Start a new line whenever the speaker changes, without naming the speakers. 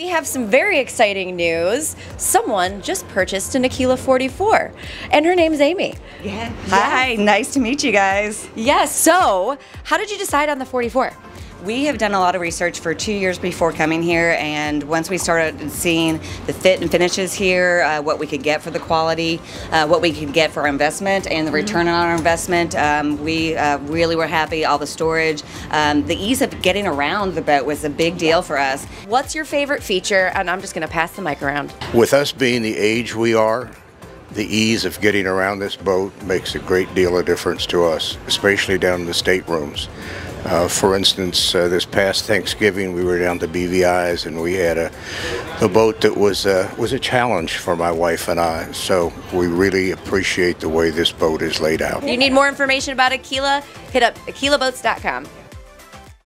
We have some very exciting news. Someone just purchased an Aquila 44, and her name's Amy.
Yeah. Hi, nice to meet you guys.
Yes, so how did you decide on the 44?
We have done a lot of research for two years before coming here, and once we started seeing the fit and finishes here, uh, what we could get for the quality, uh, what we could get for our investment, and the return on our investment, um, we uh, really were happy. All the storage, um, the ease of getting around the boat was a big deal for us.
What's your favorite feature? And I'm just going to pass the mic around.
With us being the age we are, the ease of getting around this boat makes a great deal of difference to us, especially down in the staterooms. Uh, for instance, uh, this past Thanksgiving, we were down to BVI's and we had a, a boat that was uh, was a challenge for my wife and I. So we really appreciate the way this boat is laid out.
If you need more information about Aquila, hit up aquilaboats.com.